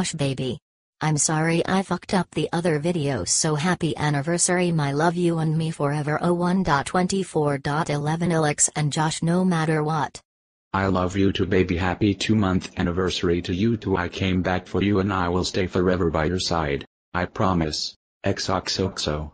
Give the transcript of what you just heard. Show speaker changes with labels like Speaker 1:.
Speaker 1: Josh baby. I'm sorry I fucked up the other video so happy anniversary my love you and me forever 01.24.11 Alex and Josh no matter what.
Speaker 2: I love you too baby happy 2 month anniversary to you too I came back for you and I will stay forever by your side, I promise, XOXOXO.